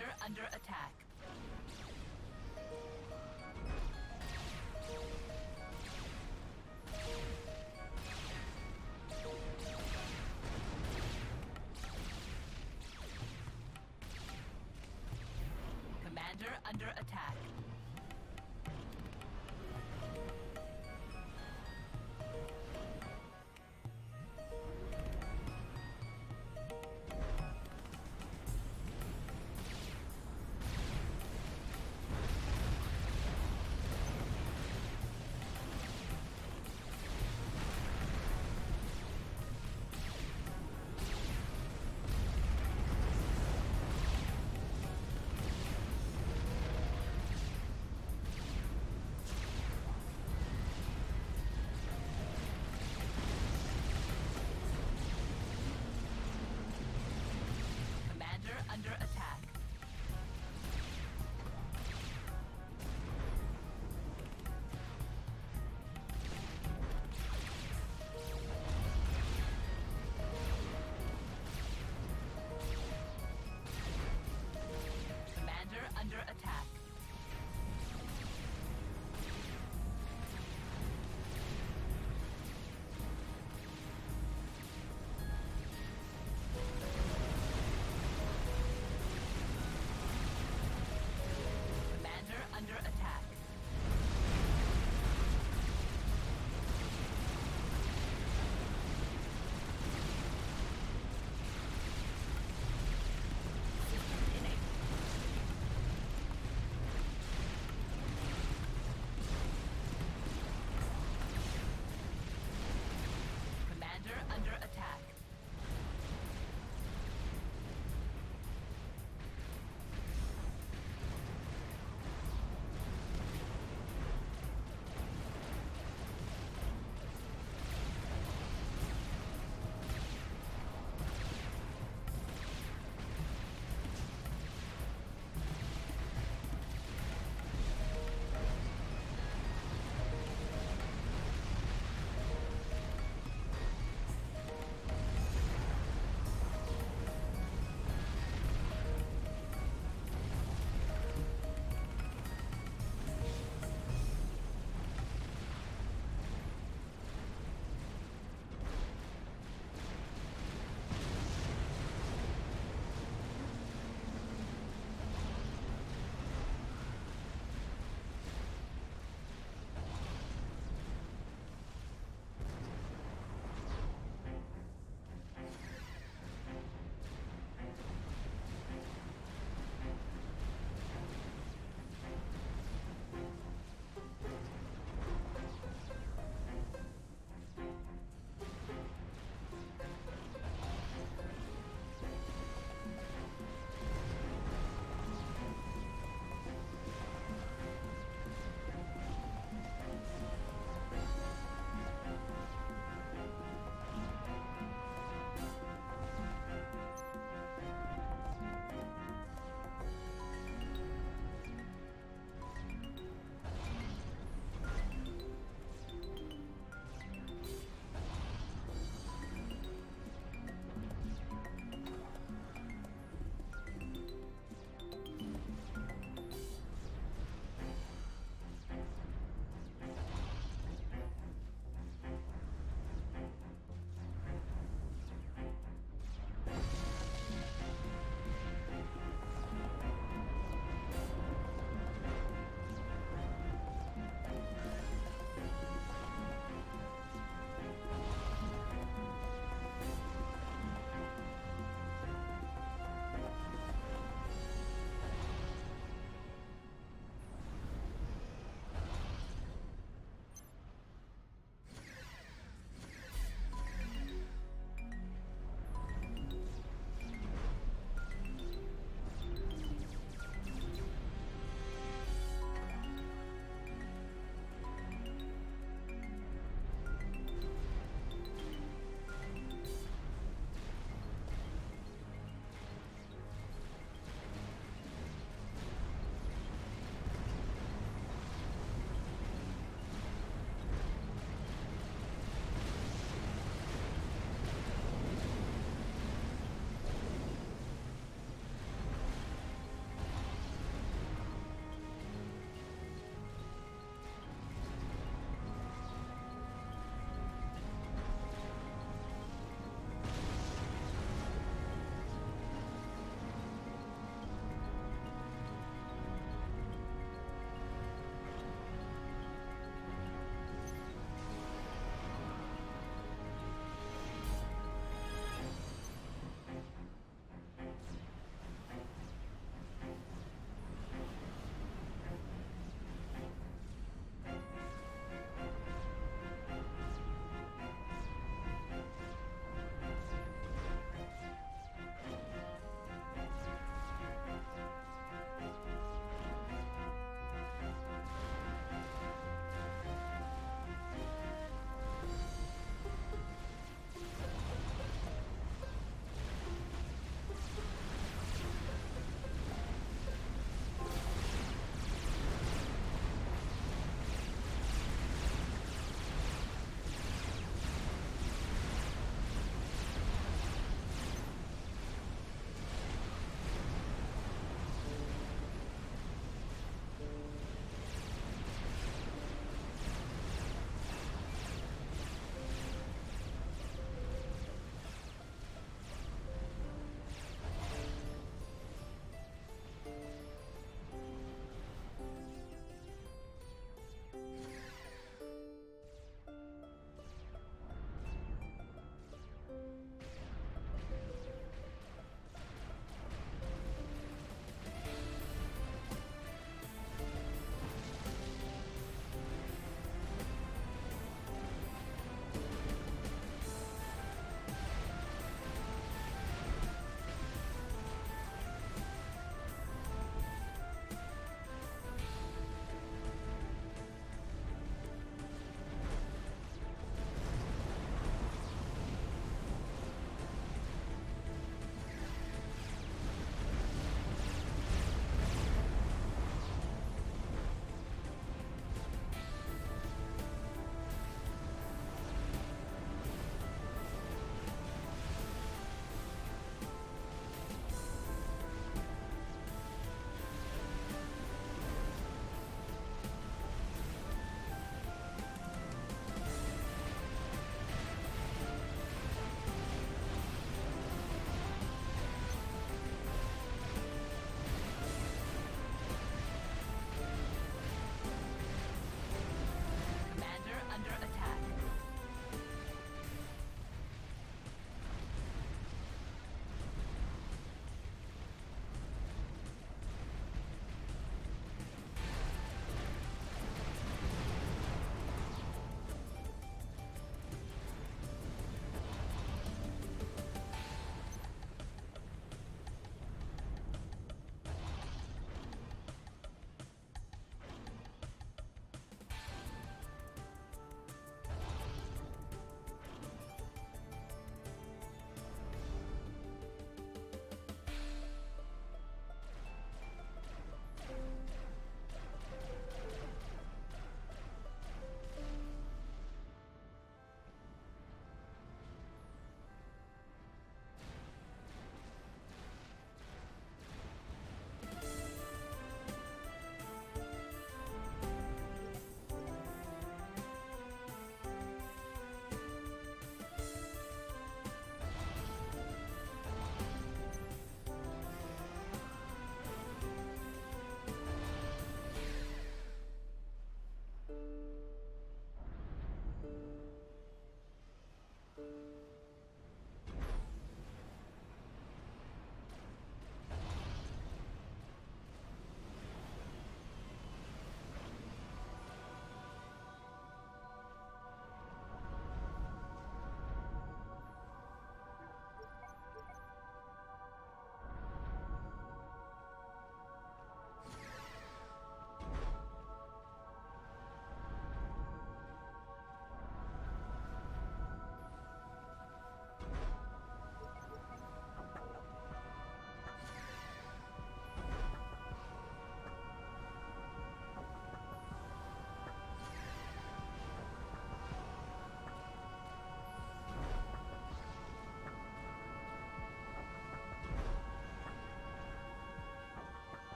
Commander under attack. Commander under attack. Under attack.